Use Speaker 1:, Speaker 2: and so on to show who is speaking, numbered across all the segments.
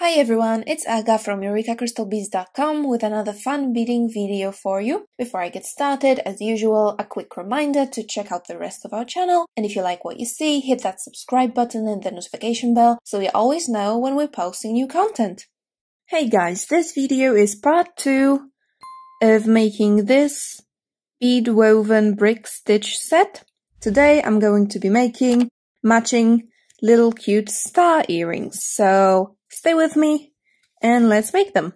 Speaker 1: Hi everyone, it's Aga from EurekaCrystalBeads.com with another fun beading video for you. Before I get started, as usual, a quick reminder to check out the rest of our channel, and if you like what you see, hit that subscribe button and the notification bell so you always know when we're posting new content. Hey guys, this video is part 2 of making this bead woven brick stitch set. Today I'm going to be making matching little cute star earrings, so Stay with me and let's make them.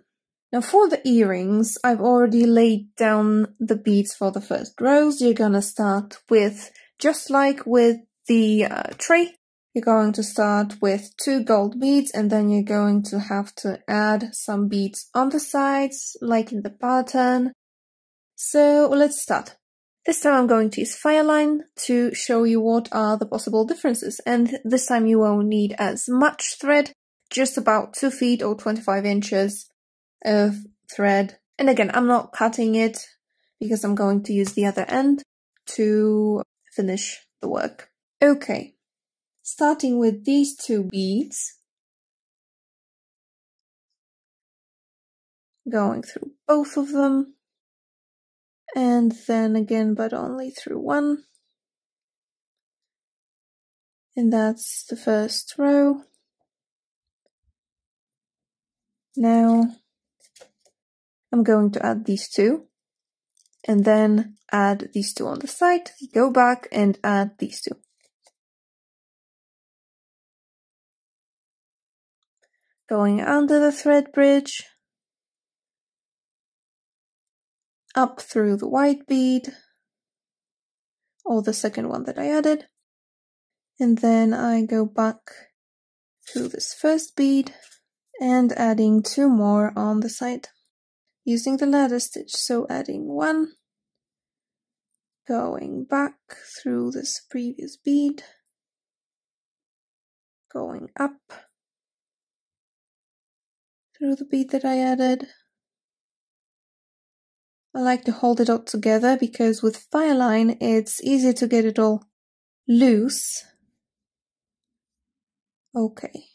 Speaker 1: Now for the earrings, I've already laid down the beads for the first rows. You're gonna start with, just like with the uh, tray, you're going to start with two gold beads and then you're going to have to add some beads on the sides, like in the pattern. So let's start. This time I'm going to use Fireline to show you what are the possible differences and this time you won't need as much thread just about 2 feet or 25 inches of thread. And again, I'm not cutting it because I'm going to use the other end to finish the work. Okay, starting with these two beads, going through both of them, and then again, but only through one. And that's the first row. Now I'm going to add these two and then add these two on the side, go back and add these two. Going under the thread bridge, up through the white bead, or the second one that I added, and then I go back through this first bead, and adding two more on the side. Using the ladder stitch so adding one. Going back through this previous bead. Going up. Through the bead that I added. I like to hold it all together because with Fireline it's easier to get it all loose. Okay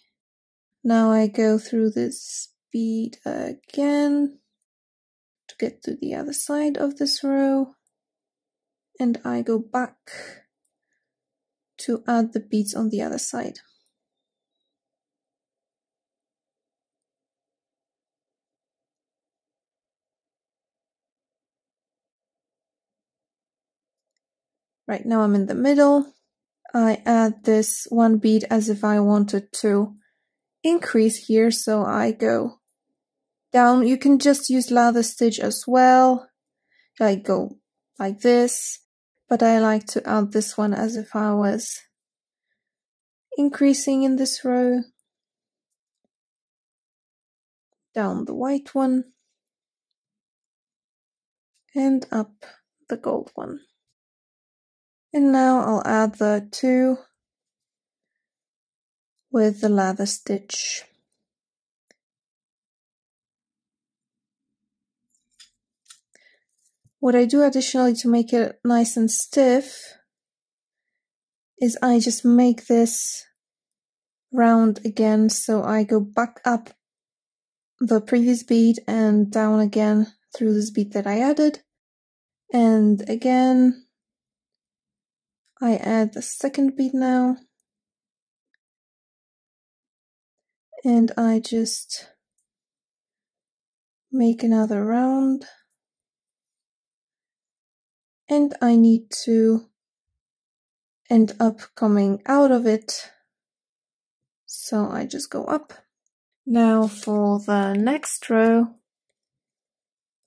Speaker 1: now I go through this bead again to get to the other side of this row and I go back to add the beads on the other side. Right now I'm in the middle. I add this one bead as if I wanted to increase here so I go down. You can just use ladder stitch as well. I go like this, but I like to add this one as if I was increasing in this row. Down the white one and up the gold one. And now I'll add the two with the ladder stitch. What I do additionally to make it nice and stiff is I just make this round again. So I go back up the previous bead and down again through this bead that I added. And again I add the second bead now and I just make another round. And I need to end up coming out of it. So I just go up. Now for the next row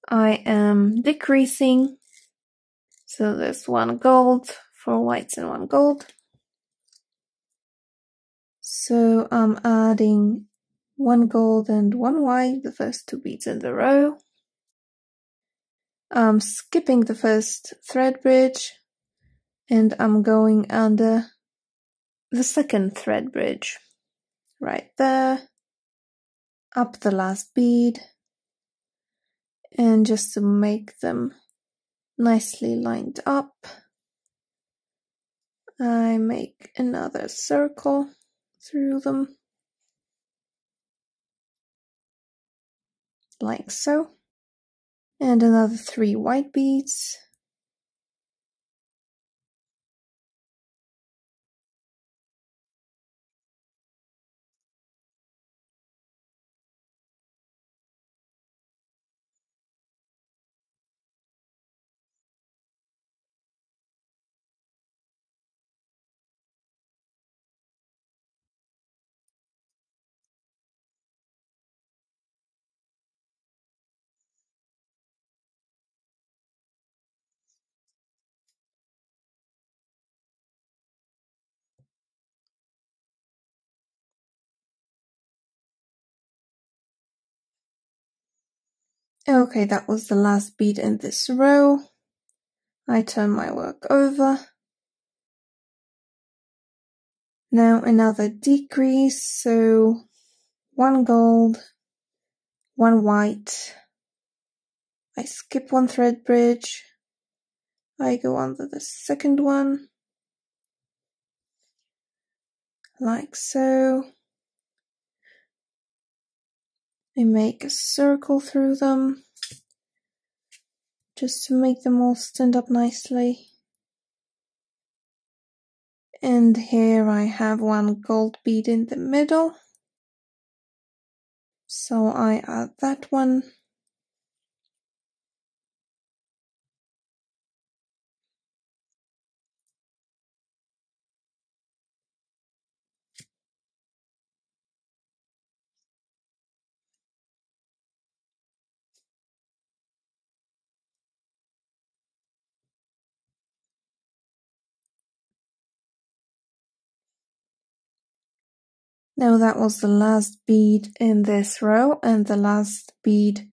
Speaker 1: I am decreasing. So there's one gold four whites and one gold so I'm adding one gold and one white, the first two beads in the row. I'm skipping the first thread bridge and I'm going under the second thread bridge. Right there, up the last bead, and just to make them nicely lined up, I make another circle through them. Like so. And another three white beads. Okay, that was the last bead in this row. I turn my work over. Now another decrease, so one gold, one white. I skip one thread bridge. I go under the second one, like so. I make a circle through them just to make them all stand up nicely. And here I have one gold bead in the middle. So I add that one. Now that was the last bead in this row and the last bead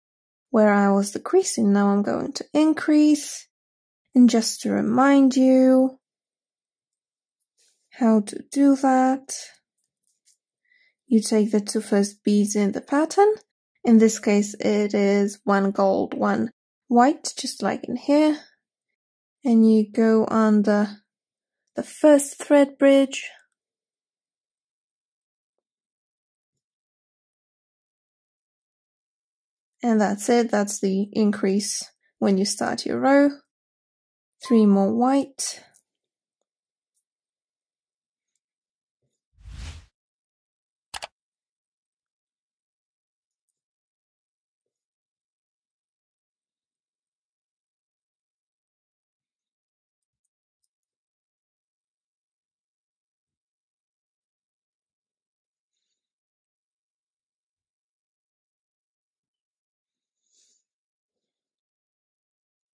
Speaker 1: where I was decreasing. Now I'm going to increase. And just to remind you how to do that, you take the two first beads in the pattern. In this case, it is one gold, one white, just like in here. And you go under the first thread bridge And that's it. That's the increase when you start your row. Three more white.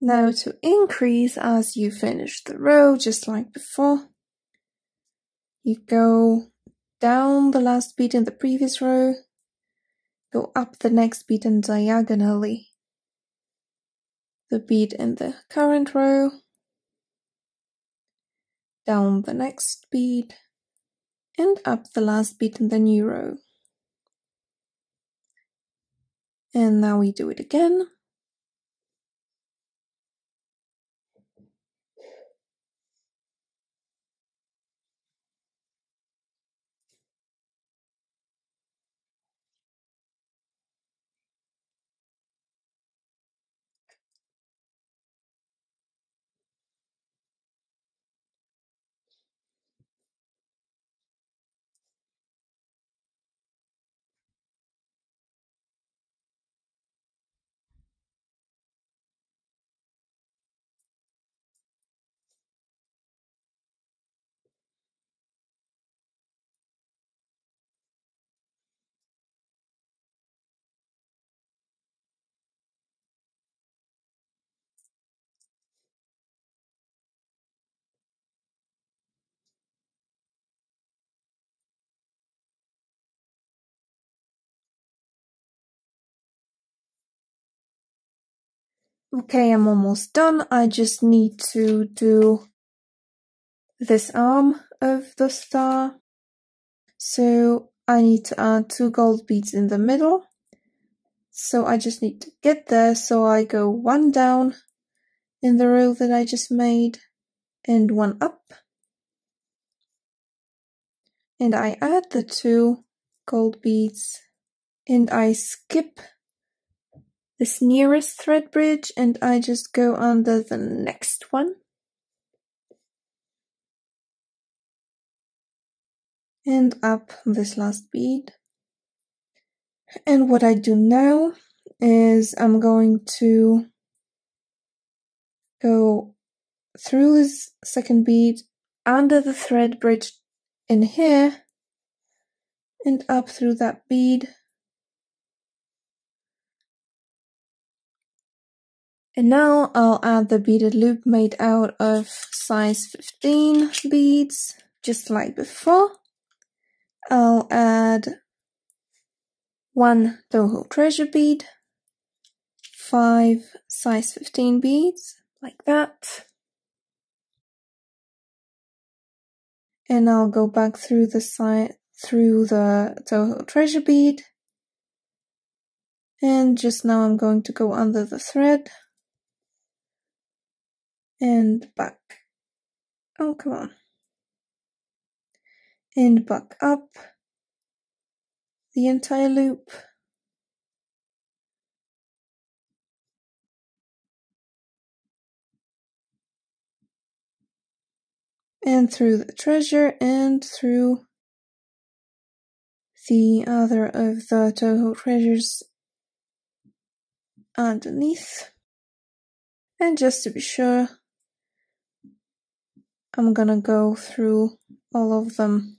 Speaker 1: Now to increase as you finish the row, just like before, you go down the last beat in the previous row, go up the next beat and diagonally. The beat in the current row, down the next beat, and up the last beat in the new row. And now we do it again. Okay, I'm almost done. I just need to do this arm of the star. So I need to add two gold beads in the middle. So I just need to get there. So I go one down in the row that I just made and one up. And I add the two gold beads and I skip this nearest thread bridge and I just go under the next one. And up this last bead. And what I do now is I'm going to go through this second bead under the thread bridge in here and up through that bead And now I'll add the beaded loop made out of size 15 beads, just like before. I'll add one Toho treasure bead, five size 15 beads, like that. And I'll go back through the side, through the Toho treasure bead. And just now I'm going to go under the thread and back. Oh, come on. And back up the entire loop. And through the treasure and through the other of the Toho treasures underneath. And just to be sure, I'm gonna go through all of them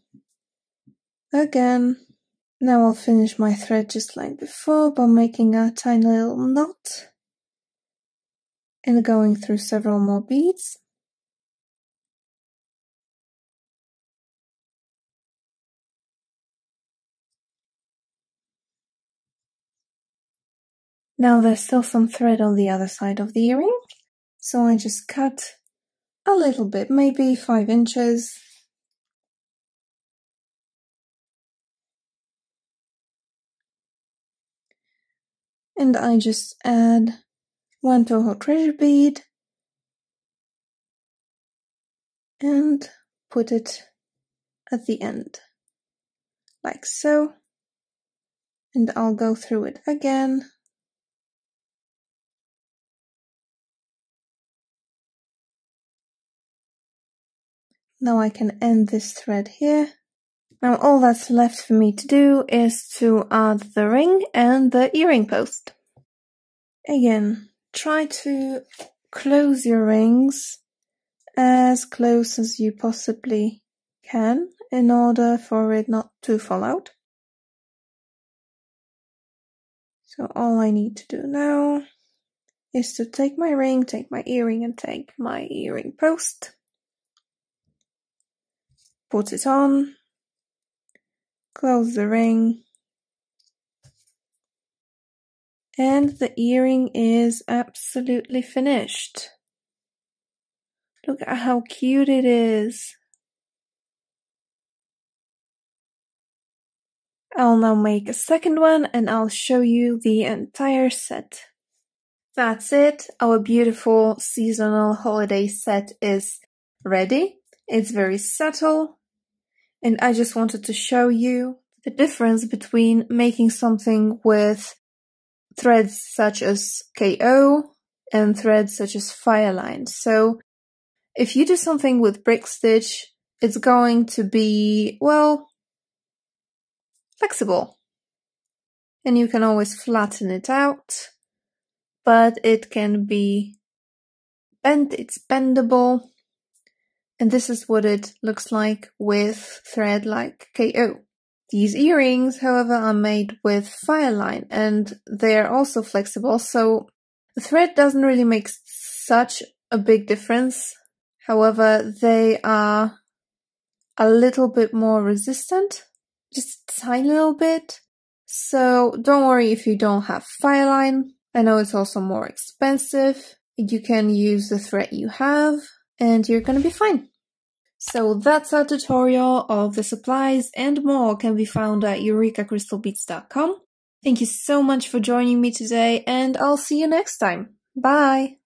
Speaker 1: again. Now I'll finish my thread just like before by making a tiny little knot and going through several more beads. Now there's still some thread on the other side of the earring, so I just cut a little bit, maybe five inches. And I just add one Toho treasure bead and put it at the end, like so. And I'll go through it again. Now I can end this thread here. Now all that's left for me to do is to add the ring and the earring post. Again, try to close your rings as close as you possibly can in order for it not to fall out. So all I need to do now is to take my ring, take my earring and take my earring post put it on, close the ring, and the earring is absolutely finished. Look at how cute it is. I'll now make a second one and I'll show you the entire set. That's it. Our beautiful seasonal holiday set is ready. It's very subtle. And I just wanted to show you the difference between making something with threads such as KO and threads such as Fireline. So if you do something with brick stitch, it's going to be, well, flexible. And you can always flatten it out, but it can be bent, it's bendable, and this is what it looks like with thread like KO. These earrings, however, are made with Fireline and they're also flexible, so the thread doesn't really make such a big difference. However, they are a little bit more resistant, just a tiny little bit. So don't worry if you don't have Fireline. I know it's also more expensive. You can use the thread you have and you're gonna be fine. So that's our tutorial of the supplies and more can be found at eurekacrystalbeads.com. Thank you so much for joining me today and I'll see you next time. Bye!